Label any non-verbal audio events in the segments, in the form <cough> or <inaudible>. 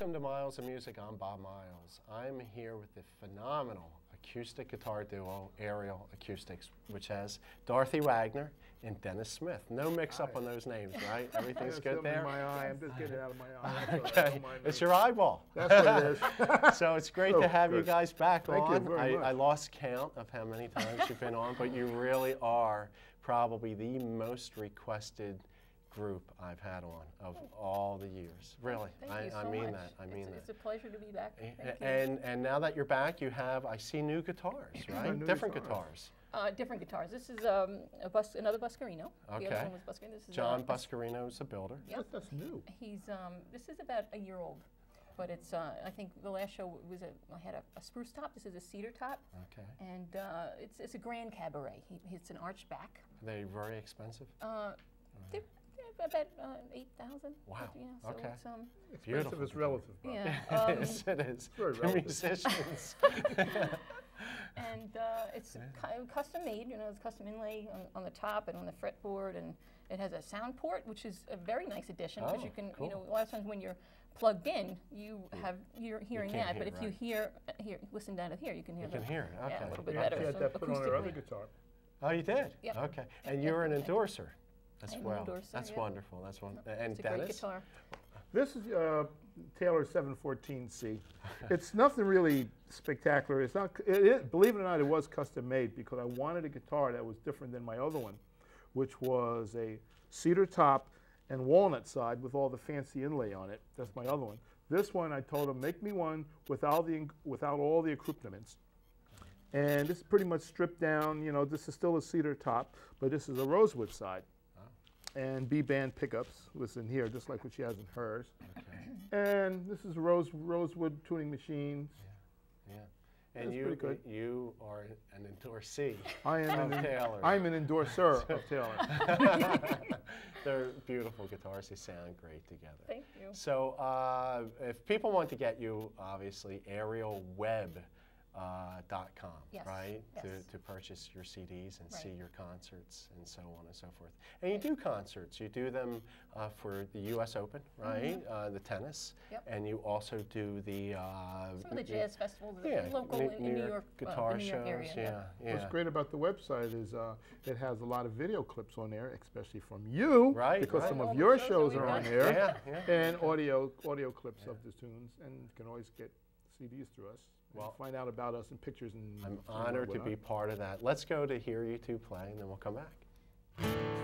Welcome to Miles of Music. I'm Bob Miles. I'm here with the phenomenal acoustic guitar duo Aerial Acoustics, which has Dorothy Wagner and Dennis Smith. No mix up on those names, right? <laughs> Everything's good there? my eye. I'm just getting it out of my eye. <laughs> That's all right. Okay, it's your eyeball. That's what it is. <laughs> so it's great Oh, to have you guys back Thank you very I, much. I lost count of how many times you've been on, but you really are probably the most requested group I've had on of all the years. Really, Thank I, you I mean much. that. I mean it's, that. It's a pleasure to be back. Thank you. And and now that you're back, you have I see new guitars, right? new Different guitars. guitars. Uh, different guitars. This is um, a bus, another Buscarino. The Okay. other one was Buscarino. This is John uh, a- Buscarino's a builder. Yep. That- That's new. He's um, this is about a year old, but it's uh, I think the last show was a I had a, a spruce top. This is a cedar top, Okay. and uh, it's it's a grand cabaret. He, it's an arched back. Are they very expensive? Uh, they're, they're about uh, eight thousand. Wow. Yeah. So Okay. It's, um, Beautiful Expensive is guitar. relative. Bob. yeah. <laughs> Um, yes, it is. very The musicians. <laughs> and uh, it's cu- custom made. You know, it's custom inlay on, on the top and on the fretboard, and it has a sound port, which is a very nice addition because Oh, you can, cool. you know, a lot of times when you're plugged in, you have you're hearing can't that, but hear, if you right. hear uh, here, listen down to here, you can hear. You can hear it, Yeah, okay. a little bit We better. actually had so that put on our other guitar. oh, you did. Yep. Okay. <laughs> And you're an Yep. endorser as I'm well. endorser, That's yeah. wonderful. That's one. And It's a great Dennis. guitar. This is uh, Taylor 714C. it's nothing really spectacular. It's not. It, it, believe it or not, it was custom made because I wanted a guitar that was different than my other one, which was a cedar top and walnut side with all the fancy inlay on it. That's my other one. This one, I told him, make me one without the without all the accoutrements. And this is pretty much stripped down. You know, this is still a cedar top, but this is a rosewood side. And B-band pickups was in here, just like what she has in hers. Okay. And this is rose rosewood tuning machines. Yeah. yeah. And That's you good. you are an endorsee I am of an, Taylor. I'm an endorser <laughs> of Taylor. <laughs> They're beautiful guitars. They sound great together. Thank you. So uh, if people want to get you, obviously, aerialweb.com, uh, dot com, Yes, right? To, yes. to purchase your CDs and see your concerts and so on and so forth. And you do concerts. You do them uh, for the U.S. Open, right? Uh, the tennis. Mm-hmm. Yep. And you also do the... Uh, Some of the jazz festivals, the yeah, local New, in, in New York, guitar the New York shows. area. yeah, yeah. What's great about the website is uh, it has a lot of video clips on there, especially from you, Right, because right. some of the your shows shows are on done. there, Yeah, yeah. and audio audio clips of the tunes, and you can always get CDs through us. and Well- find out about us and pictures and. I'm honored to be part of that. Let's go to hear you two play, and then we'll come back.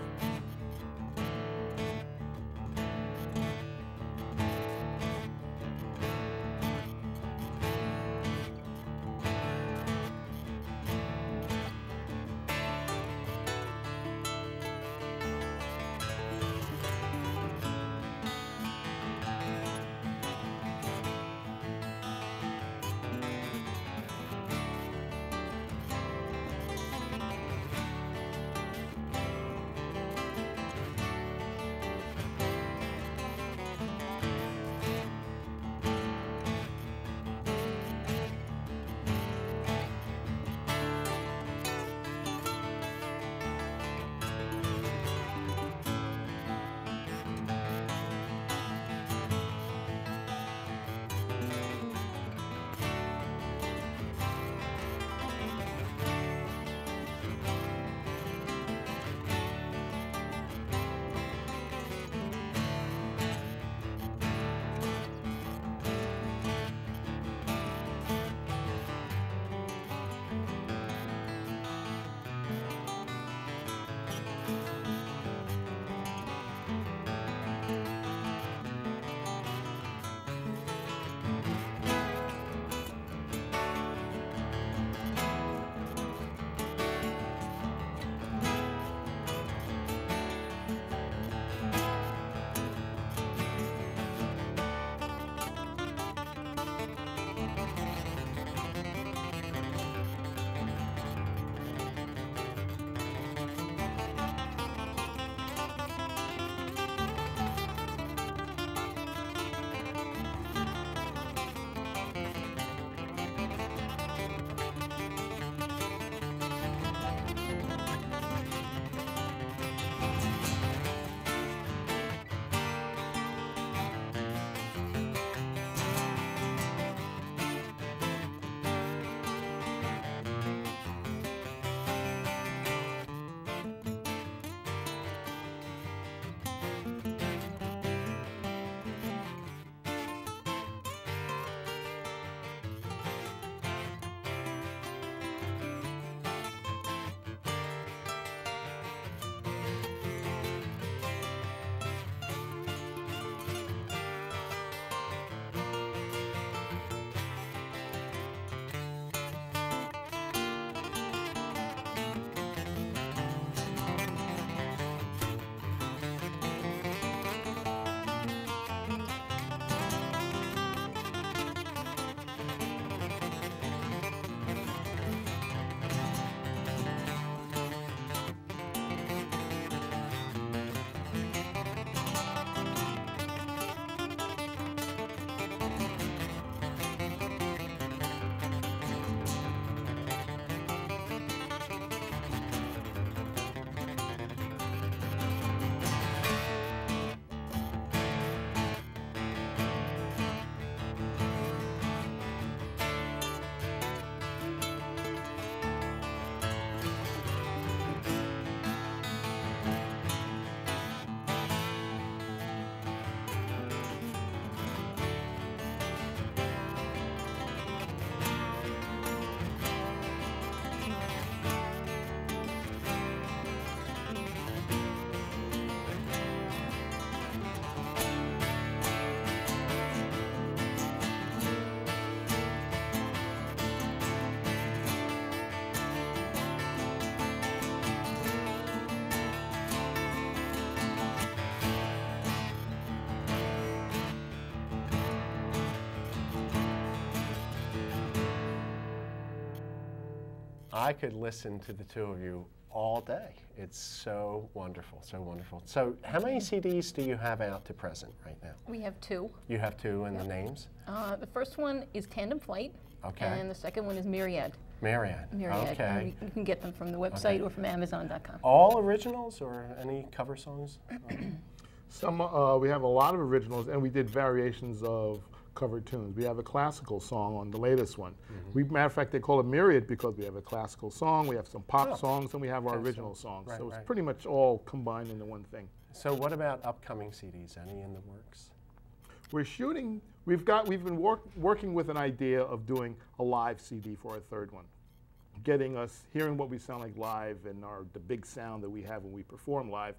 I could listen to the two of you all day. It's so wonderful, so wonderful. So, how many CDs do you have out to present right now? We have two. You have two in the names? Uh, the first one is Tandem Flight. Okay. And the second one is Myriad. Marianne. Myriad. Okay. And you, you can get them from the website or from Amazon.com. All originals or any cover songs? <clears throat> Some, uh, we have a lot of originals, and we did variations of covered tunes. We have a classical song on the latest one. Mm-hmm. We, matter of fact, they call it Myriad because we have a classical song, we have some pop Oh. songs, and we have our Okay, so- original songs. right, so it's right. pretty much all combined into one thing. So, what about upcoming CDs? Any in the works? We're shooting. We've got. We've been work, working with an idea of doing a live CD for our third one, getting us hearing what we sound like live and our the big sound that we have when we perform live,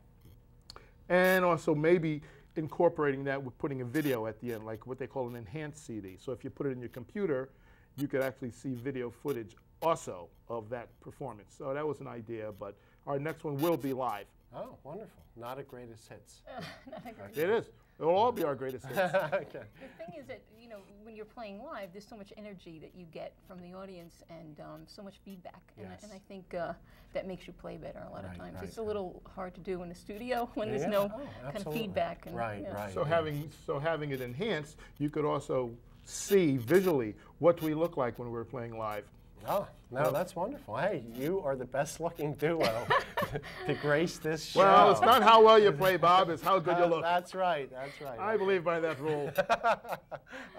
and also maybe incorporating that with putting a video at the end, like what they call an enhanced CD. So if you put it in your computer, you could actually see video footage also of that performance. So that was an idea, but our next one will be live. Oh, wonderful. Not a greatest hits. <laughs> It is. It will all be our greatest hits. <laughs> okay. The thing is that you know when you're playing live, there's so much energy that you get from the audience and um, so much feedback, and, I, and I think uh, that makes you play better a lot Right, of times. right, It's a little hard to do in the studio <laughs> when Yeah, there's no oh, kind of feedback. And, Right, yeah. right. So yeah. having so having it enhanced, you could also see visually what we look like when we're playing live. Oh, no, that's wonderful. Hey, you are the best looking duo <laughs> to grace this show. Well, it's not how well you play, Bob. It's how good you Uh, look. That's right, that's right. I believe by that rule. <laughs>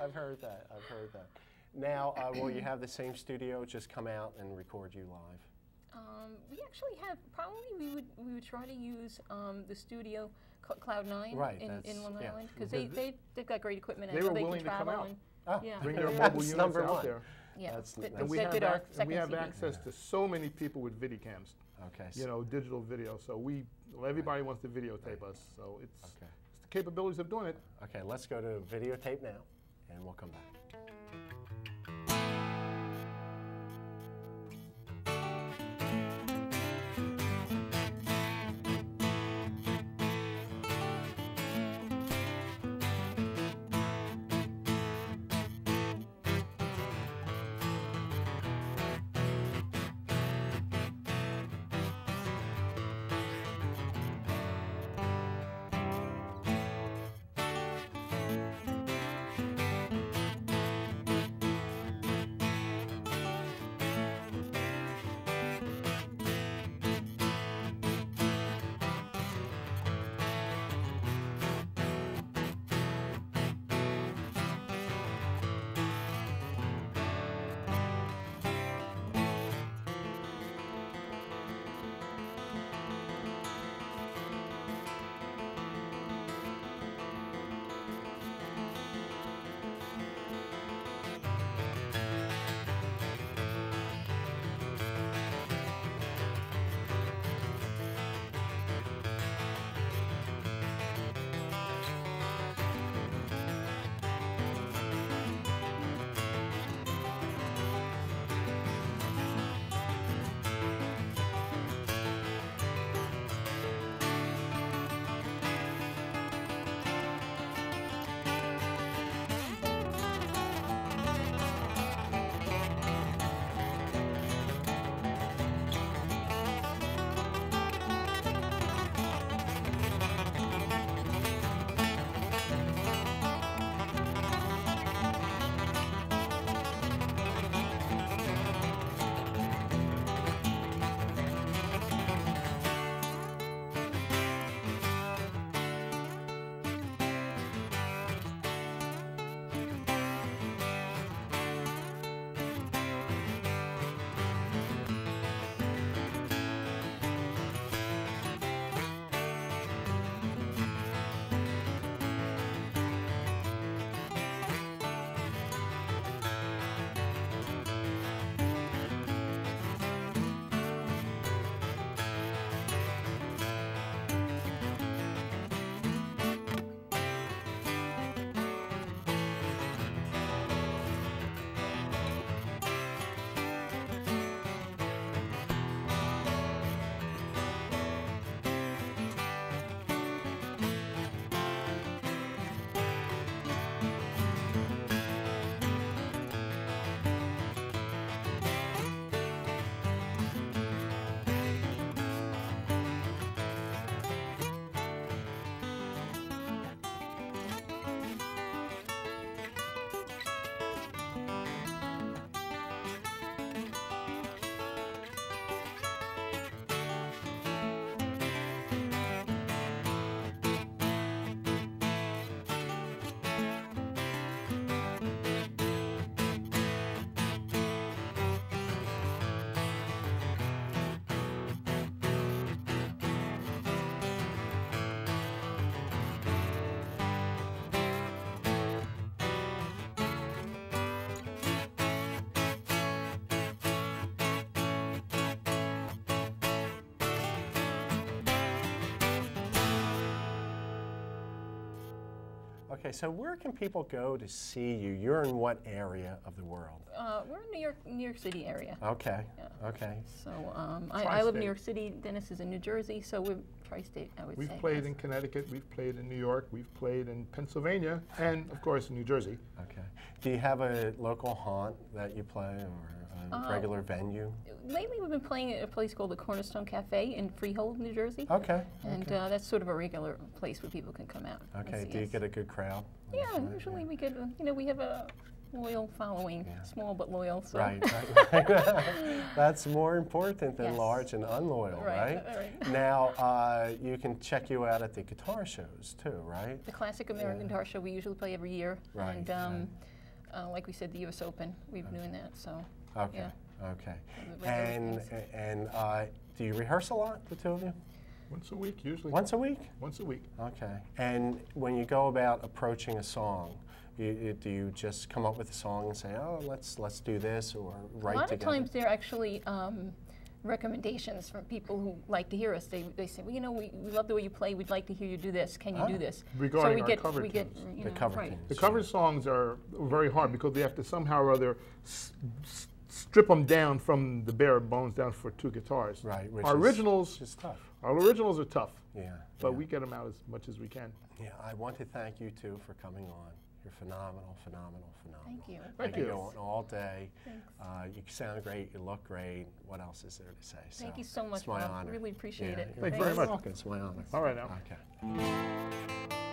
I've heard that, I've heard that. Now, uh, will you have the same studio just come out and record you live? Um, we actually have probably we would we would try to use um, the studio Cloud Nine Right, in, in Long yeah. Island because they they they've got great equipment They and were they willing can to come travel out. and Oh, yeah Bring <laughs> their were- mobile That's units number out one. there. Yeah That's- that's- And we said have, did our ac- and second we have CD. access to so many people with Vidicams, Okay. you know, digital video. So we, well, everybody wants to videotape us. So it's, Okay. it's the capabilities of doing it. Okay, let's go to videotape now, and we'll come back. Okay, so where can people go to see you? You're in what area of the world? Uh, we're in New York, New York City area. Okay, Yeah. okay. So um, I, I live in New York City. Dennis is in New Jersey, so we're tri-state. I would say. We've played yes. in Connecticut, we've played in New York, we've played in Pennsylvania, and of course in New Jersey. Okay. Do you have a local haunt that you play or Uh, regular venue? Lately, we've been playing at a place called the Cornerstone Cafe in Freehold, New Jersey, Okay. and uh, that's sort of a regular place where people can come out. Okay. Do you us. get a good crowd? Yeah, Right, usually we get. uh, You know, we have a loyal following, Yeah. small but loyal. So. Right, <laughs> right, right. <laughs> That's more important than Yes. large and unloyal, Right, right? right. <laughs> Now, uh, you can check you out at the guitar shows too, right? The classic American Guitar Show we usually play every year, Right, and um, uh, like we said, the U.S. Open, we've been doing that. So Okay, Yeah. okay. And, and uh, do you rehearse a lot, the two of you? Once a week, usually. Once a week? Once a week. Okay. And when you go about approaching a song, you, you, do you just come up with a song and say, "Oh, let's let's do this," or write a lot together? of times they're actually um, recommendations from people who like to hear us. They, they say, well, you know, we, we love the way you play. We'd like to hear you do this. Can you Ah. do this? Regarding so we our get, cover we get, tunes. you The know, cover right. tunes. The cover songs are very hard because we have to somehow or other s- s- strip them down from the bare bones down for two guitars. Right. Which Our is- originals, which is tough. our originals are tough, Yeah. but yeah. we get them out as much as we can. Yeah, I want to thank you two for coming on. You're phenomenal, phenomenal, phenomenal. Thank you. Thank could you. go on all day. Thanks. Uh, you sound great. You look great. What else is there to say? Thank you so much, It's my Bob. honor. Really appreciate Yeah, it. Thank you very much. welcome. It's my honor. All right now. Okay.